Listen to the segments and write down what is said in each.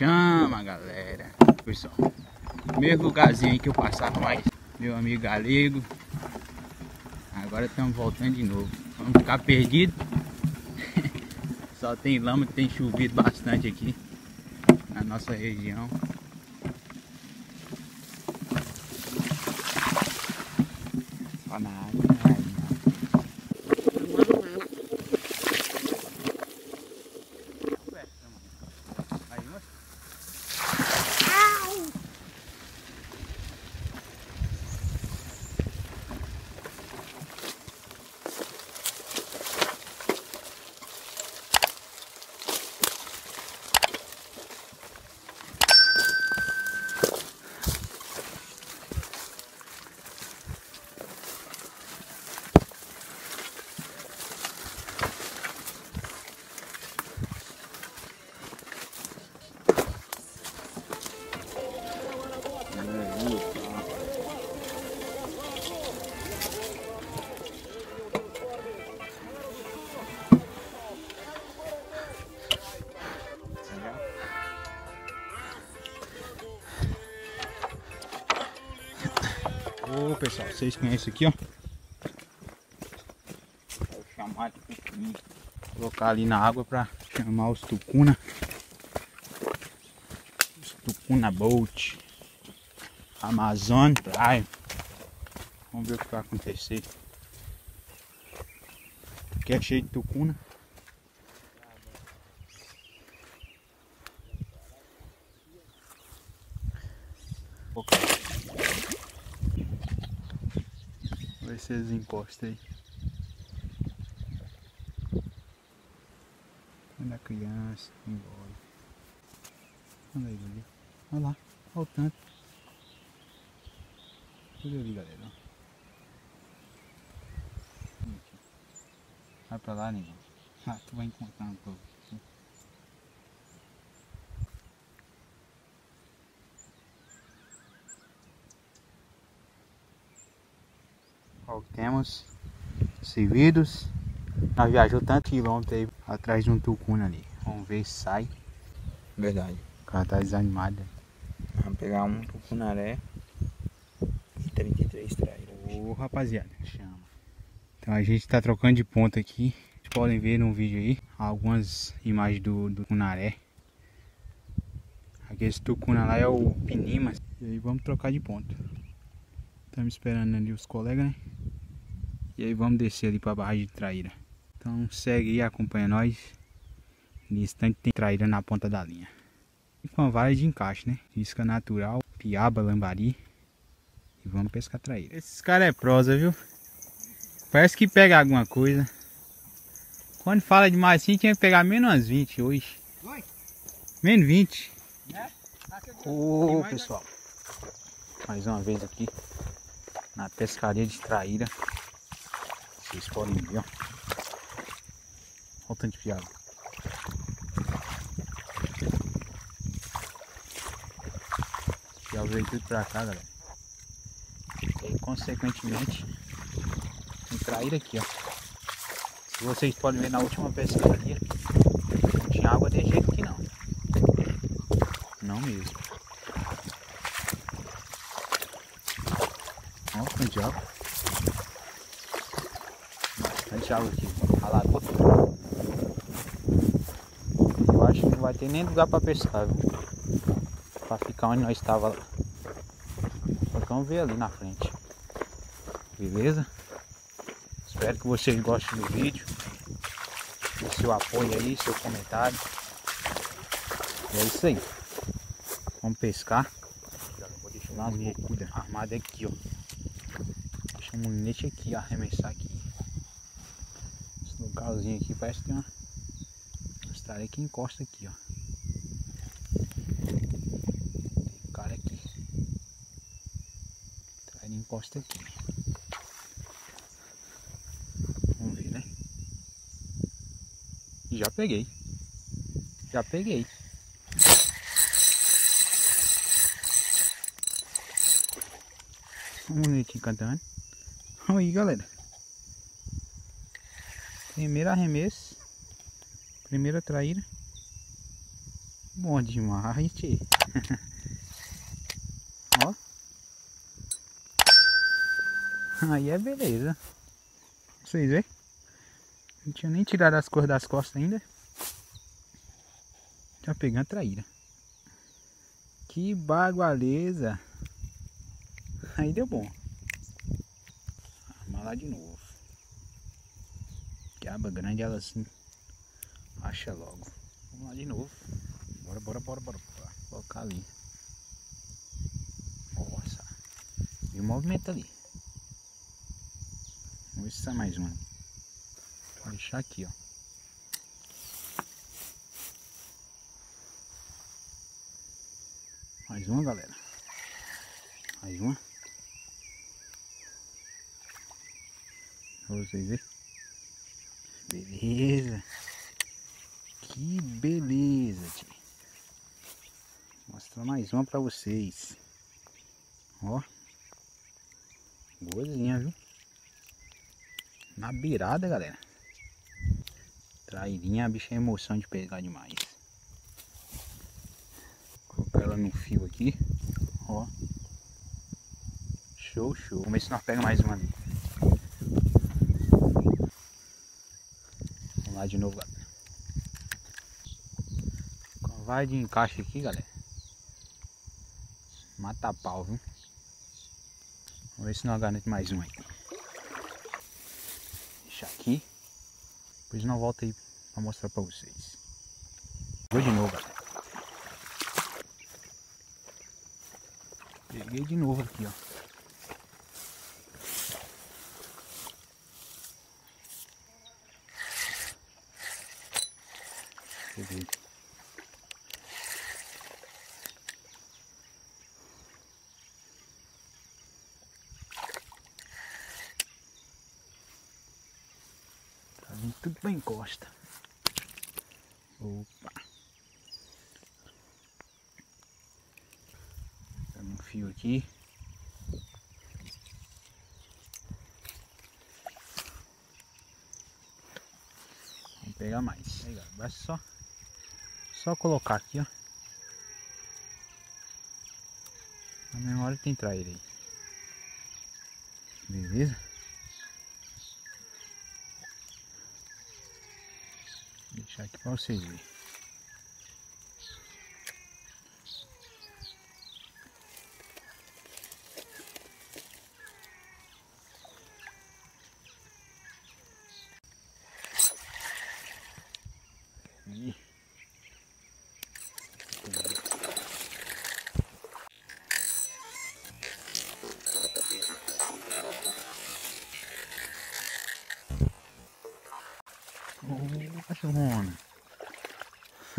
chama, galera. Pessoal, mesmo lugarzinho aí que eu passava mais meu amigo galego. Agora estamos voltando de novo. Vamos ficar perdidos. Só tem lama que tem chovido bastante aqui na nossa região. Vocês conhecem aqui, ó. Vou chamar de cupim. Colocar ali na água pra chamar os tucuna. Os tucuna boat. Amazon Prime. Vamos ver o que vai acontecer. Aqui é cheio de tucuna. Vai se eles encostam aí. Quando a criança embora. Olha aí, ali. Olha lá, olha o tanto. Olha ali, galera. Vai pra lá, nego. Ah, tu vai encontrar um pouco. Ó, temos servidos. Nós viajamos tanto quilômetro aí atrás de um tucuna ali. Vamos ver se sai. Verdade. O cara tá desanimado. Vamos pegar um tucunaré e 33 traíra. Ô rapaziada, chama. Então a gente tá trocando de ponto aqui. Vocês podem ver no vídeo aí algumas imagens do, do Cunaré. Aquele tucuna lá é o Pinima. E aí vamos trocar de ponto. Estamos esperando ali os colegas, né? E aí vamos descer ali pra barragem de traíra. Então segue aí, acompanha nós. Nesse tanto tem traíra na ponta da linha. E com a vara de encaixe, né? Isca natural, piaba, lambari. E vamos pescar traíra. Esses caras é prosa, viu? Parece que pega alguma coisa. Quando fala demais assim, tinha que pegar menos umas 20 hoje. Oi? Menos 20. Né? Ô pessoal, mais uma vez aqui na pescaria de traíra. Ó. Olha o tanto de piada. Já veio tudo pra cá, galera. E consequentemente, tem traíra aqui, ó. Se vocês podem ver na última pescaria, não tinha água de jeito aqui não. Não mesmo. Ó, tanto de água. Aqui. Eu acho que não vai ter nem lugar pra pescar, viu? Pra ficar onde nós estava lá. Que vamos ver ali na frente. Beleza? Espero que vocês gostem do vídeo. Dê seu apoio aí, seu comentário. E é isso aí. Vamos pescar. Vou deixar umas bocudas aqui, ó. Deixa um molinete aqui, arremessar aqui. Localzinho aqui parece que tem uma. Estarei que encosta aqui, ó. Tem cara aqui. Ele encosta aqui. Vamos ver, né? Já peguei. Já peguei. Um bonitinho cantando. Aí, galera. Primeiro arremesso. Primeira traíra. Bom demais, tchê. Ó. Aí é beleza. Vocês veem? Não tinha nem tirado as cores das costas ainda. Já pegando a traíra. Que bagualeza. Aí deu bom. Armar lá de novo. Que aba grande ela assim. Acha logo. Vamos lá de novo. Bora, bora, bora, bora. bora. Colocar ali. Nossa. E o movimento ali. Vamos ver se sai mais uma. Vou deixar aqui, ó. Mais uma, galera. Mais uma. Pra vocês verem. Beleza. Que beleza, tio. Mostrar mais uma pra vocês. Ó. Boazinha, viu? Na beirada, galera. Trairinha, a bicha é emoção de pegar demais. Colocar ela no fio aqui. Ó. Show, show. Vamos ver se nós pegamos mais uma ali. Lá de novo, galera. Vai de encaixe aqui, galera. Mata pau, viu? Vamos ver se nós garante mais um aí. Deixa aqui. Depois nós volta aí pra mostrar pra vocês. Vou de novo, galera. Peguei de novo aqui, ó. Tá vindo tudo pra encosta. Opa. Tá um fio aqui. Pegar mais. Galera, basta só, só colocar aqui, ó. Na mesma tem traíra aí. Beleza? Vou deixar aqui pra vocês verem. Ih.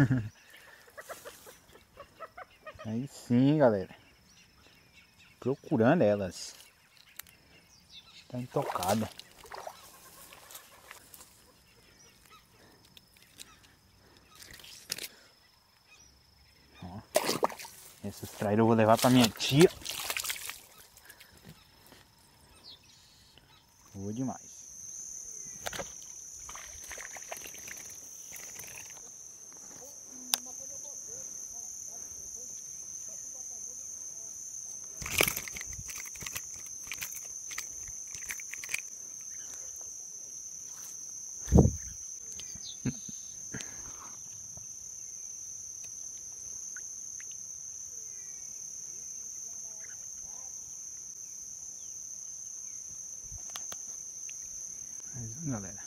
Aí sim, galera. Procurando elas. Está intocada. Ó. Essas traíras eu vou levar pra minha tia. Boa demais. Galera.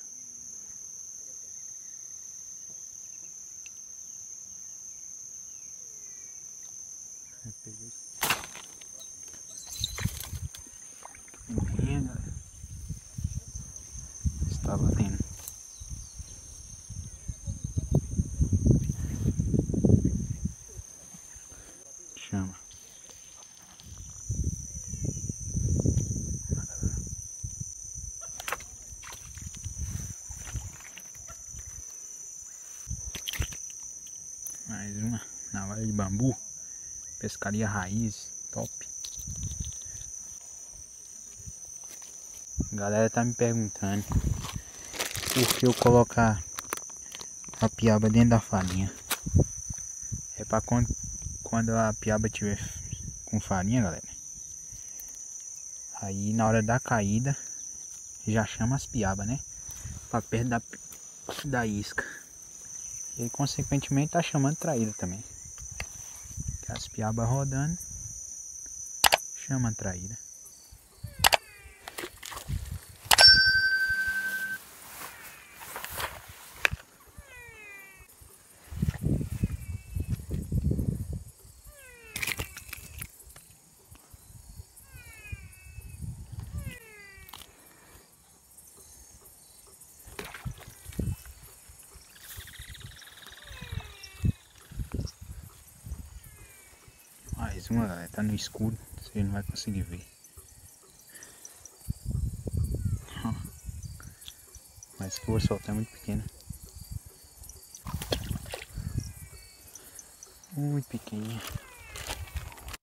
Eu peguei. Morrinha, galera. Está valendo. Chama. Mais uma navalha de bambu. Pescaria raiz. Top. A galera tá me perguntando por que eu colocar a piaba dentro da farinha. É pra quando, quando a piaba tiver com farinha, galera. Aí na hora da caída já chama as piabas, né? Pra perto da, da isca. E consequentemente tá chamando traída também. Que as piabas rodando chama traída. Uma, galera. Tá no escuro. Você não vai conseguir ver. Mas que o soltar é muito pequeno. Muito pequenininha.